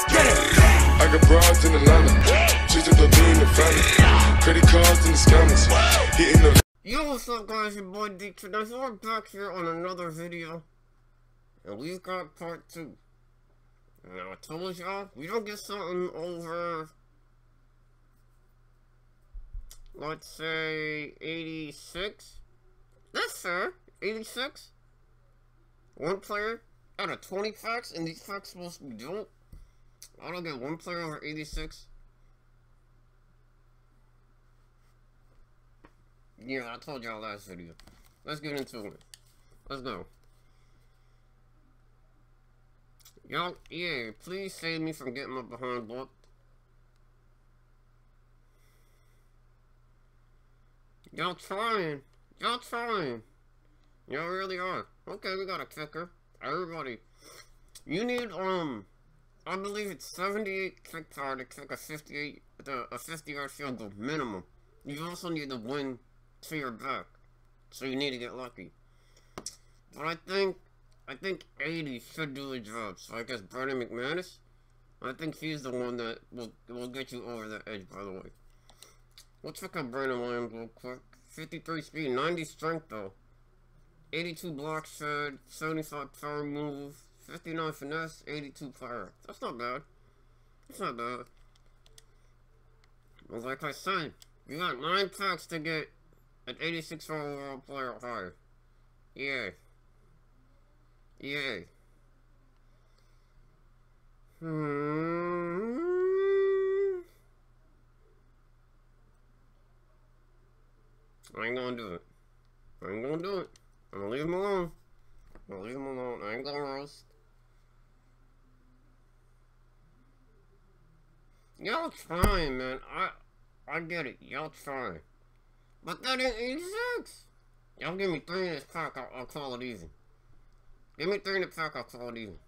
Let's get it. I got broads in Atlanta. She's a in the family. Credit cards and the scammers. Hitting the. Yo, what's up guys, your boy Dietrich. Now, we're back here on another video. And we've got part two. Now, I told y'all, we don't get something over, let's say, 86. That's fair. 86. One player out of 20 packs, and these packs supposed to be dope. I don't get one player over 86. Yeah, I told y'all last video. Let's get into it. Let's go. Y'all, yeah, please save me from getting my behind booked. Y'all trying. Y'all trying. Y'all really are. Okay, we got a kicker. Everybody. You need, um, I believe it's 78 kick power to kick a 58, a 50 yard field goal minimum. You also need to win to your back. So you need to get lucky. But I think, I think 80 should do the job. So I guess Brandon McManus, I think he's the one that will, will get you over the edge, by the way. We'll check out Brandon Williams real quick. 53 speed, 90 strength though. 82 block shed, 75 power move, 59 finesse, 82 power. That's not bad. That's not bad. But like I said, you got 9 packs to get an 86 overall player higher. Yeah. Yeah. Hmm. I ain't gonna do it. I ain't gonna do it. I'm gonna leave him alone. I'm gonna leave him alone. I ain't gonna roast. Y'all trying, man. I I get it. Y'all trying. But that ain't 86. Y'all give me three in this pack, I'll, I'll call it easy. Give me three in the pack, I'll call it easy.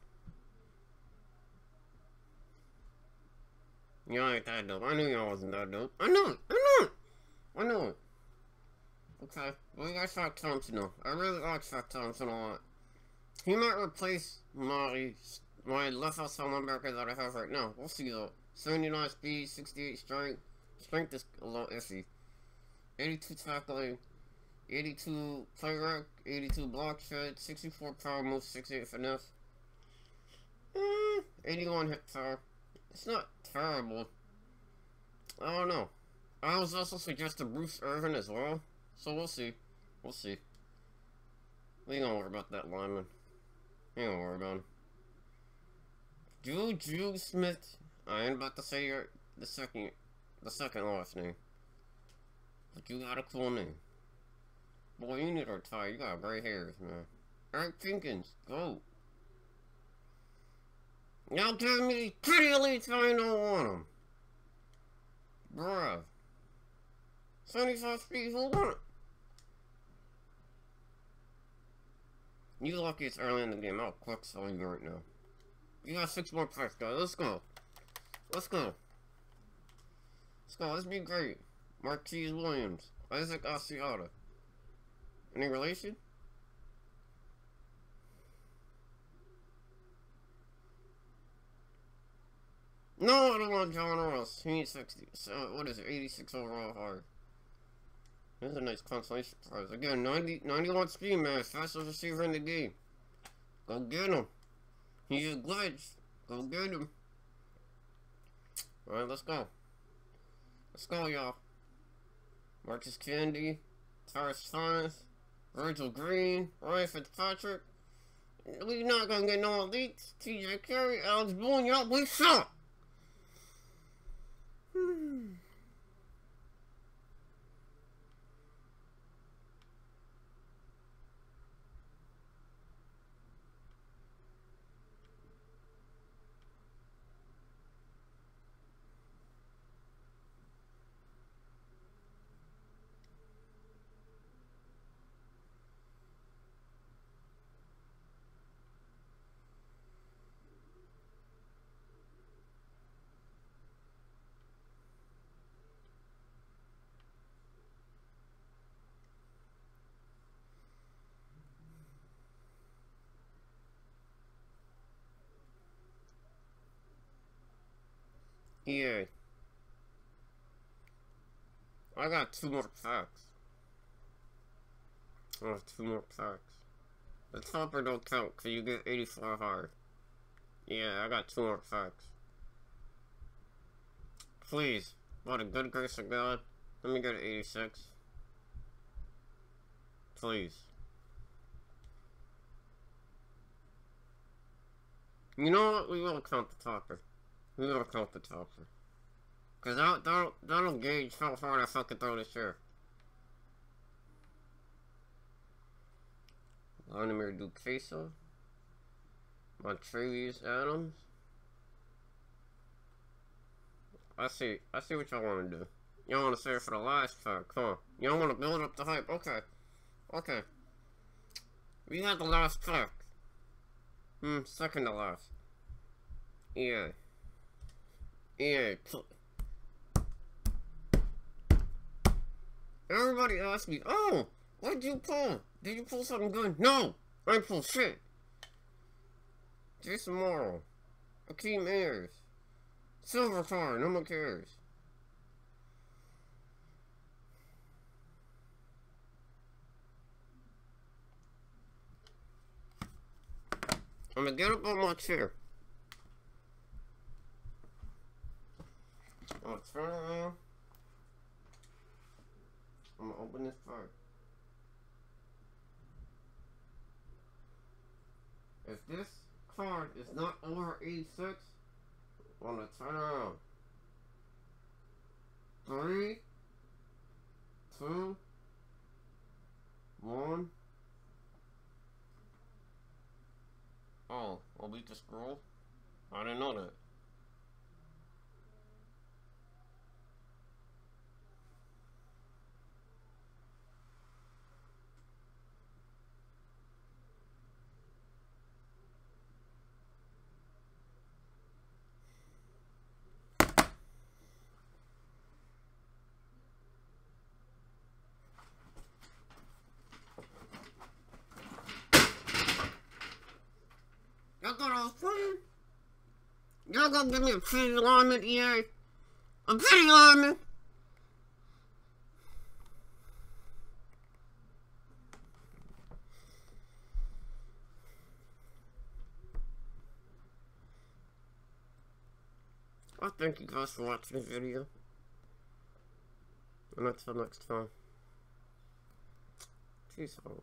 Y'all ain't that dope. I knew y'all wasn't that dope. I knew it. I knew it. I knew it. Okay, we got Shaq Thompson though. I really like Shaq Thompson a lot. He might replace my my left outside linebacker that I have right now. We'll see though. 79 speed, 68 strength. Strength is a little iffy. 82 tackling, 82 play rec, 82 block shed, 64 power move, 68 finesse. Eh, 81 hit power. It's not terrible. I don't know. I was also suggesting Bruce Irvin as well. So we'll see. We'll see. We gonna worry about that lineman. We gonna worry about him. Juju Smith. I ain't about to say your the second the second last name. But you got a cool name. Boy, you need a retire. You got gray hairs, man. Eric Jenkins, go. Y'all telling me pretty elites I don't want them. Bruh. 75 speed, who want it? You lucky it's early in the game. I'll quick sell you right now. You got six more packs, guys. Let's go. Let's go. Let's go. Let's be great. Marquise Williams. Isaac Asiata. Any relation? No, I don't want John Ross. He needs 60. So, what is it? 86 overall hard. This is a nice consolation prize. Again, 90, 91 speed, man. Fastest receiver in the game. Go get him. He's a glitch. Go get him. Alright, let's go. Let's go, y'all. Marcus Kennedy, Tyrus Thomas, Virgil Green, Ryan Fitzpatrick. We're not gonna get no elites. TJ Carrie, Alex Boone, y'all, we suck. Hmm. EA. I got two more packs. I have two more packs. The topper don't count because you get 84 hard. Yeah, I got two more packs. Please, by the good grace of God, let me go to 86. Please. You know what? We will count the topper. The topper. Cause that, that'll, gauge how far I fucking throw this year. Vladimir Ducasse. Montravius Adams. I see, I see what y'all want to do. Y'all want to save for the last pack, huh? Y'all want to build up the hype? Okay. Okay. We had the last pack. Hmm, second to last. Yeah. Yeah. Everybody asks me, oh, what did you pull? Did you pull something good? No! I didn't pull shit. Jason Morrow. Akeem Ayers. Silver car, no one cares. I'm gonna get up on my chair. Gonna turn around. I'm gonna open this card. If this card is not over 86, I'm gonna turn around. Three, two, one. Oh, I'll beat the scroll? I didn't know that. Y'all thought I was playing? Y'all gonna give me a pretty lineman, EA? A pretty lineman? Well, thank you guys for watching the video. And until next time. Peace out.